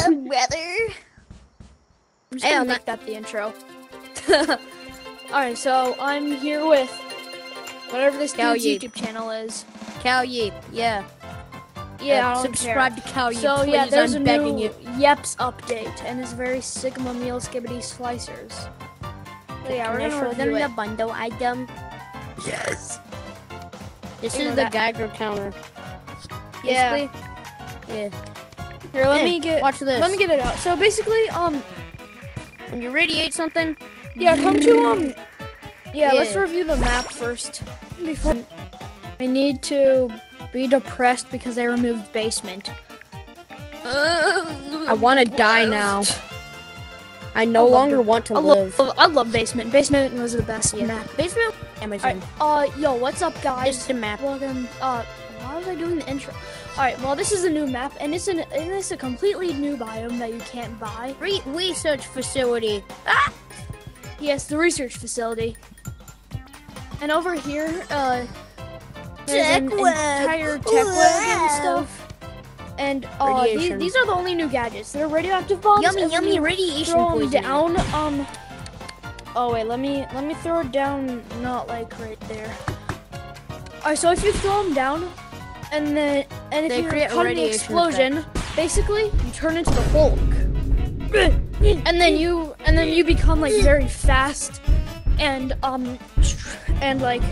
up, brother? I'm just gonna I'm make that the intro. Alright, so I'm here with whatever this Cal dude's Yeep. YouTube channel is. Cowyeep, yeah. Yeah, Uh, I don't subscribe care. to Cowyeep, So please, yeah, there's I'm a begging new you. Yeeps update, and it's very Sigma Meal Skibidi Slicers. So yeah, we're Can I gonna show them review the bundle item? Yes. This Ignore is the that. Geiger counter. Yeah. Basically, Yeah. Here, let Eh, me get. Watch this. Let me get it out. So basically, um, When you radiate something, yeah, come to um, yeah, let's review the map first. Before I need to be depressed because they removed basement. I want to die now. I no I longer it. want to I live. love, I love basement. Basement was the best Yeah. map. Basement, Amazon. uh, yo, what's up, guys? It's the map. Welcome. Uh, why was I doing the intro? All right, well, this is a new map, and it's an and it's a completely new biome that you can't buy. Re- research facility. Ah! Yes, the research facility. And over here, uh, there's an web. entire tech web and stuff. And uh, these, these are the only new gadgets. They're radioactive bombs. Yummy, and yummy you radiation Throw them poisoning. down. Um. Oh wait, let me let me throw it down. Not like right there. Alright, so if you throw them down, and then and if They you create in the radiation explosion, basically you turn into the Hulk, and then you and then you become like very fast, and um, and like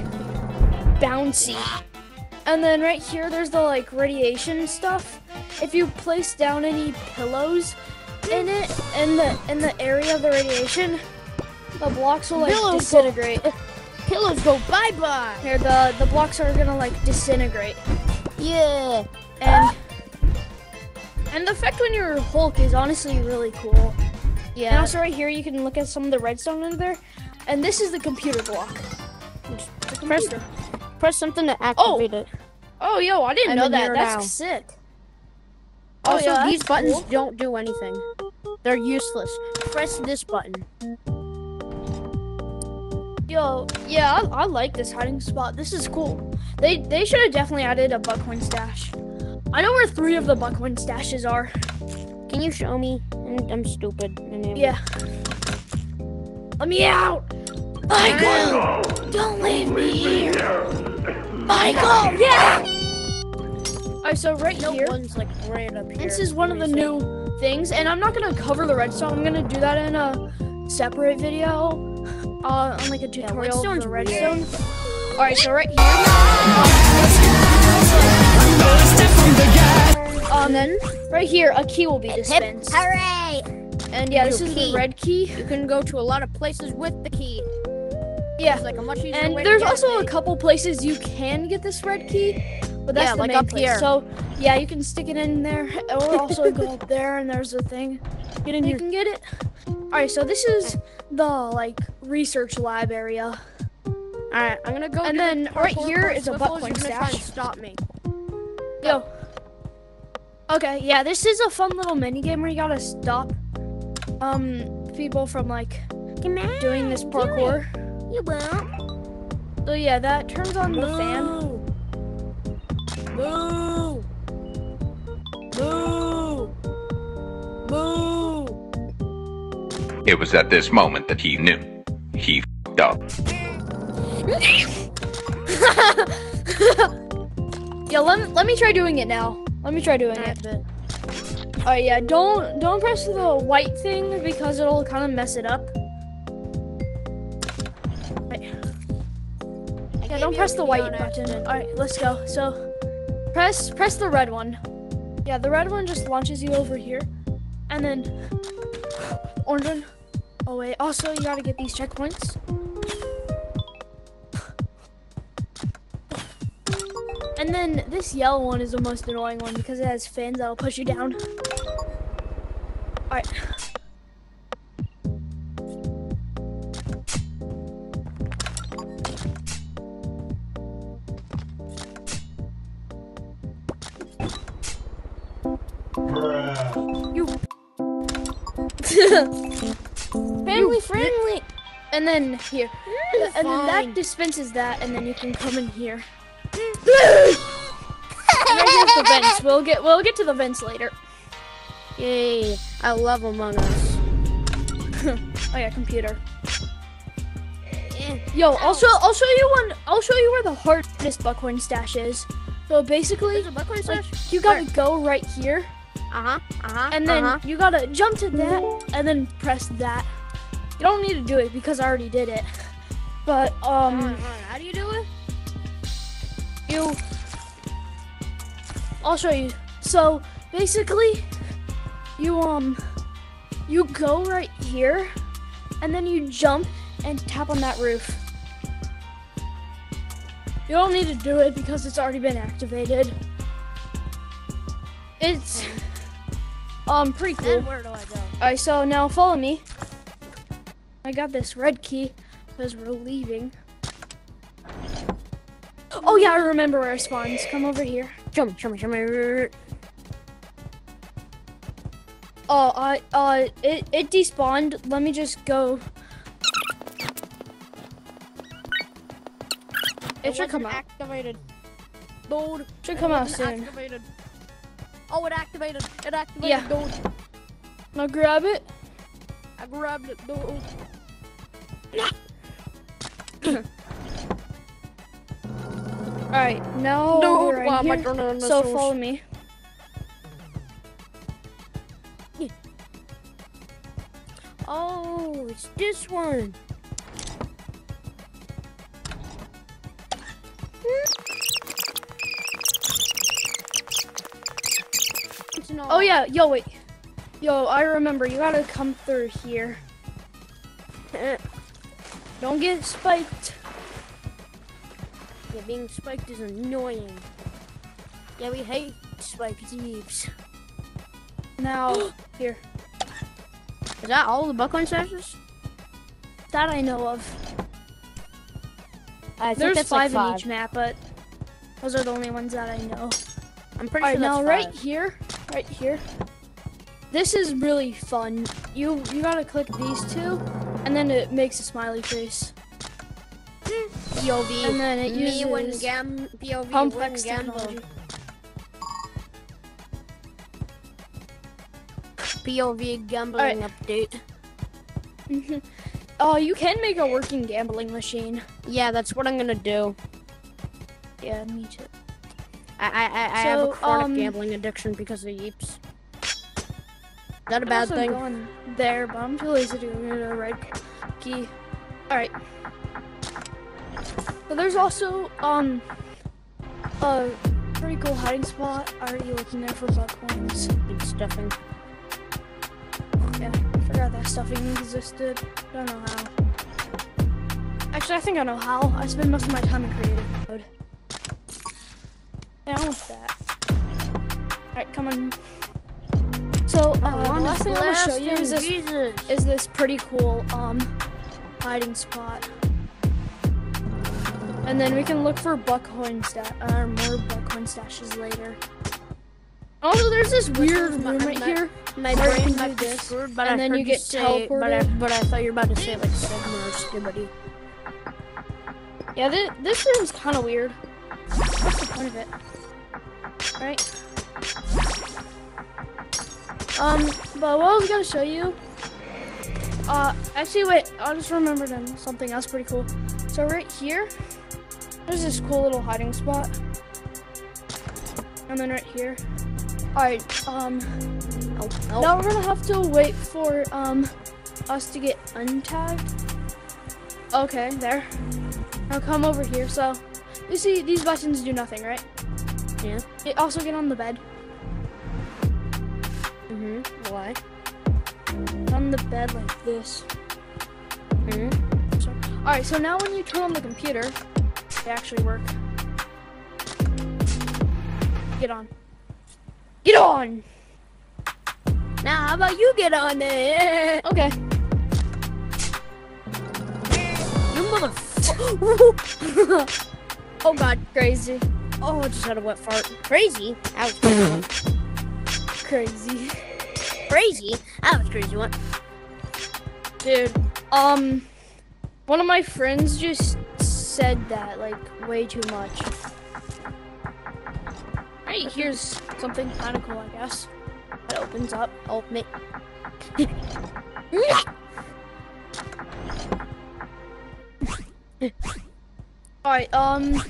bouncy. And then right here, there's the like radiation stuff. If you place down any pillows in it, in the in the area of the radiation, the blocks will like Pillows go- disintegrate. Pillows go bye bye. Here, the the blocks are gonna like disintegrate, Yeah. and and the effect when you're Hulk is honestly really cool. And Yeah. also right here, you can look at some of the redstone under there, and this is the computer block. The Press, computer. press something to activate oh. it. Oh, yo, I didn't I'm know that. That's now. sick. Also, oh, yeah, these buttons cool. don't do anything. They're useless. Press this button. Yo, yeah, I, I like this hiding spot. This is cool. They they should have definitely added a buckwind stash. I know where three of the buckwind stashes are. Can you show me? I'm, I'm stupid. and- Yeah. Let me out! Michael! Don't leave me here! Michael! Yeah! Alright, so right No here, one's like right up here. this is one of the new things, and I'm not gonna cover the redstone. I'm gonna do that in a separate video, uh, on like a tutorial redstone's for redstone. Alright, so right here, um, then right here, a key will be dispensed. Hooray! And yeah, this is the red key. You can go to a lot of places with the key. Yeah, like a much easier And there's also a couple places you can get this red key, but that's Yeah, the like main up place. here. So yeah, you can stick it in there, or also go up there, and there's a thing. Get in You here. can get it. All right, so this is the like research lab area. All right, I'm gonna go. And do then the right parkour here for is a Swiffles. buckwind You're try and stash. Stop me. Yo. Okay, yeah, this is a fun little mini game where you gotta stop um people from like Come on. doing this parkour. it. You won't. So yeah, that turns on the fan. Moo. It was at this moment that he knew. He fed up. Yeah, let me, let me try doing it now. Let me try doing it. Oh yeah, don't don't press the white thing because it'll kind of mess it up. Right. Yeah, don't press the white button. All right, let's go. So, press press the red one. Yeah, the red one just launches you over here, and then orange one. Oh wait, also you gotta get these checkpoints. And then this yellow one is the most annoying one because it has fins that'll push you down. Alright. You. And then here. and then that dispenses that, and then you can come in here. Here's the vents. We'll get we'll get to the vents later. Yay! I love Among Us. Oh yeah, computer. Eh. Yo, I'll show I'll show you one. I'll show you where the hardest buckhorn stash is. So basically, buckhorn like, you gotta go right here, Uh huh. Uh huh. and then uh-huh. you gotta jump to that, and then press that. You don't need to do it because I already did it. But on, um, on. how do you do it? you, I'll show you. So basically, you um, you go right here, and then you jump and tap on that roof. You don't need to do it because it's already been activated. It's um pretty cool. Then where do I go? Alright, so now follow me. I got this red key because we're leaving. Oh yeah, I remember where it spawns. Come over here. Show me, show me, show me. Oh, I uh, it it despawned. Let me just go. It should come wasn't out. Activated. Dude. Should it come out soon. Activated. Oh, it activated. It activated. Yeah. Dude. Now grab it. I grabbed it. Dude. All right, now Dude, we're in why am I here. So source? follow me. Oh, it's this one. Oh yeah, yo wait, yo I remember. You gotta come through here. Don't get spiked. Yeah, being spiked is annoying. Yeah, we hate spiked thieves. Now here. Is that all the buckhorn stashes? That I know of. I think There's that's five, like in each map, but those are the only ones that I know. I'm pretty All right, sure now that's right five. here, right here. This is really fun. You you gotta click these two, and then it makes a smiley face. POV. And then it Me when uses gam POV complex when gamble. technology. POV gambling update. Oh, you can make a working gambling machine. Yeah, that's what I'm gonna do. Yeah, me too. I I, I, I have a So, chronic um, gambling addiction because of Yeeps. That a bad thing? Going there, but I'm too lazy to go to the red key. All right. So there's also um a pretty cool hiding spot. I already looking there for buckhorns. Good stuffing. Yeah, I forgot that stuffing existed. I don't know how. Actually, I think I know how. I spend most of my time in creative mode. Yeah, I want that. Alright, come on. So, uh, last thing I want to show you is this, is this pretty cool um hiding spot. And then we can look for buckhorn stat or more buckhorn stashes later. Also, there's this weird my- room right my- here. My brain might do be this, screwed, but and I then you get say, But I, teleported. but I thought you were about to say like Sigma or Skibidi. Yeah, this, this room's kind of weird. What's the point of it? Right? Um, but what I was gonna show you. Uh, actually, wait. I just remembered um, something else pretty cool. So right here, there's this cool little hiding spot. And then right here. All right. Um, Oh, oh. now we're gonna have to wait for um us to get untagged. Okay, there. Now come over here. So you see these buttons do nothing, right? Yeah. You also get on the bed. Mhm. Why? On the bed like this. Mhm. So, all right. So now when you turn on the computer, they actually work. Get on. Get on. Now, how about you get on there? Okay. You mother. oh God, Crazy. Oh, I just had a wet fart. Crazy. That was crazy. Crazy. That was crazy one. Dude, um, one of my friends just said that like way too much. Hey, here's something kind of cool, I guess. It opens up. Oh, me. All right. Um.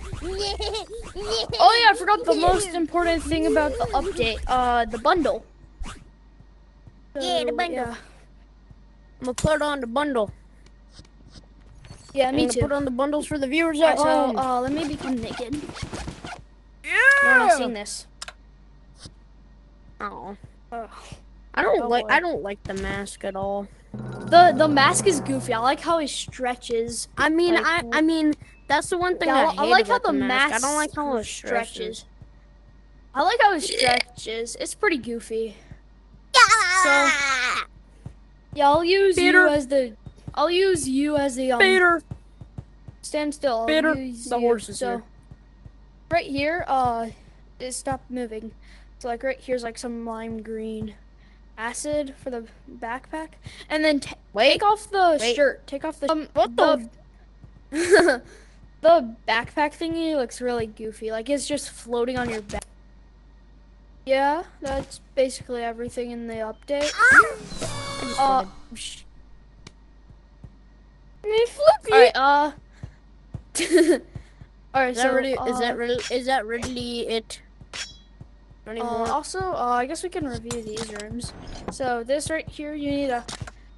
Oh yeah, I forgot the most important thing about the update. Uh, the bundle. Yeah, the bundle. Yeah, I'm gonna put on the bundle. yeah I'm me gonna too. Put on the bundles for the viewers Alright, at so home. uh, let me become naked. No one has seen this. Oh. Ugh. I don't Oh, like. boy. I don't like the mask at all. The the mask is goofy. I like how he stretches. I mean, Like, I. I mean, that's the one thing Yeah, I, I, I like how the mask. mask. I don't like how it stretches. stretches. I like how it stretches. It's pretty goofy. So yeah, I'll use Peter. you as the. I'll use you as the um. Peter. Stand still. I'll Peter, use the you. horse is so, here. Right here, uh, it stopped moving. So like right here's like some lime green acid for the backpack, and then Wait. take off the Wait. shirt. Take off the Um, what the? the the backpack thingy looks really goofy. Like it's just floating on your back. Yeah, that's basically everything in the update. Uh, sh- all right. Uh. all right. Is that really? uh, is that really? Is that really it? Uh, also, uh, I guess we can review these rooms. So this right here, you need a.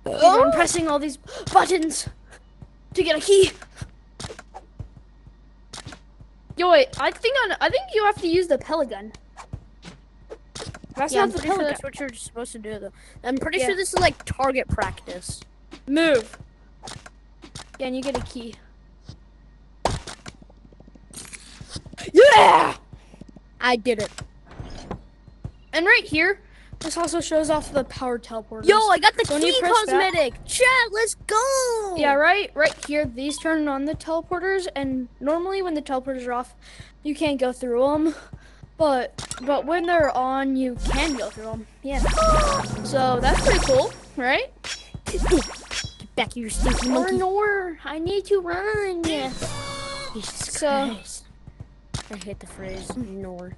Oh! I'm pressing all these buttons to get a key. Yo, wait. I think on. I think you have to use the pelican. That's yeah, not I'm the pretty sure that's what you're supposed to do, though. I'm pretty Yeah. sure this is like target practice. Move. Yeah, and you get a key. Yeah. I did it. And right here, this also shows off the power teleporters. Yo, I got the So key that- cosmetic. Chat, let's go. Yeah, right, right here. These turn on the teleporters, and normally when the teleporters are off, you can't go through them. But but when they're on, you can go through them. Yeah. So that's pretty cool, right? Get back here, stinky monkey. nor, I need to run. Jesus So- Christ. I hate the phrase ignore.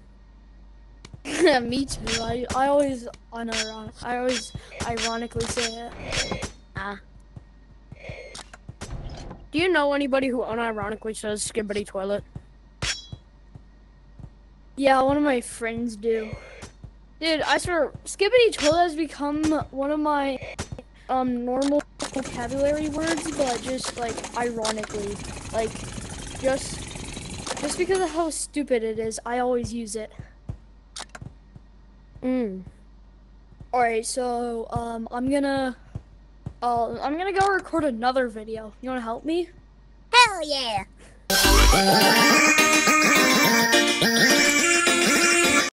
Me too. I I always unironic. I always ironically say it. Ah. Do you know anybody who unironically says skibidi toilet? Yeah, one of my friends do. Dude, I swear, skibidi toilet has become one of my um normal vocabulary words, but just like ironically, like just just because of how stupid it is, I always use it. Mm. All right, so um, I'm gonna, uh, I'm gonna go record another video. You wanna help me? Hell yeah!